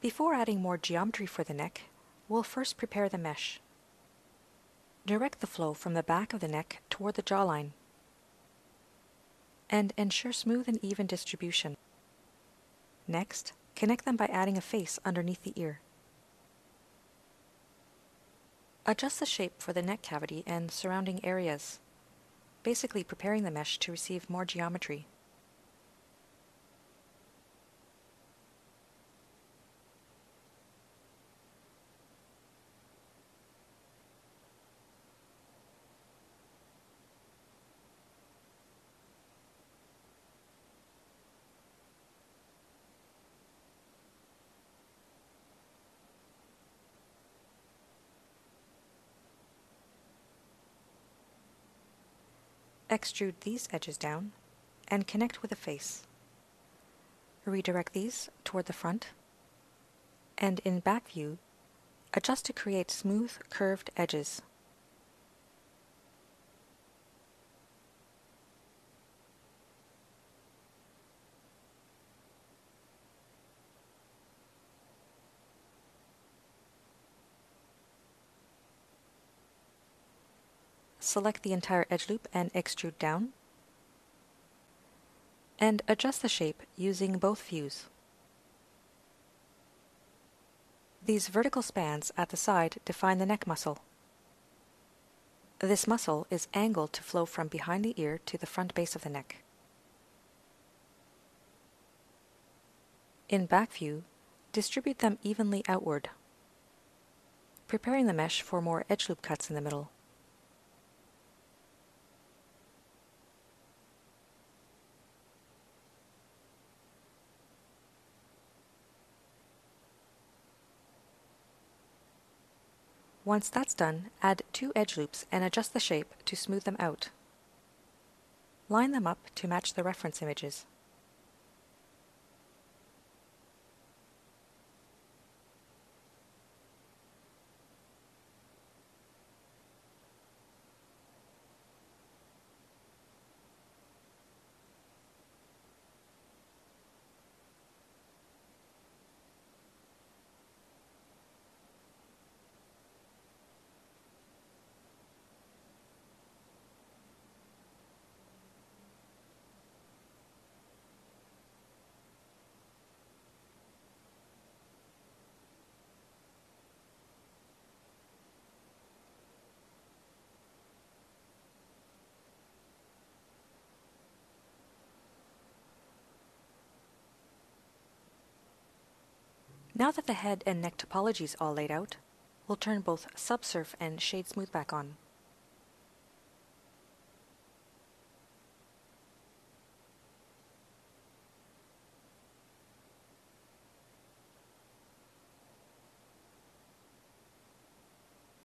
Before adding more geometry for the neck, we'll first prepare the mesh. Direct the flow from the back of the neck toward the jawline and ensure smooth and even distribution. Next, connect them by adding a face underneath the ear. Adjust the shape for the neck cavity and surrounding areas, basically preparing the mesh to receive more geometry. Extrude these edges down and connect with a face. Redirect these toward the front and in back view, adjust to create smooth curved edges. Select the entire edge loop and extrude down. And adjust the shape using both views. These vertical spans at the side define the neck muscle. This muscle is angled to flow from behind the ear to the front base of the neck. In back view, distribute them evenly outward, preparing the mesh for more edge loop cuts in the middle. Once that's done, add two edge loops and adjust the shape to smooth them out. Line them up to match the reference images. Now that the head and neck topology is all laid out, we'll turn both Subsurf and Shade Smooth back on.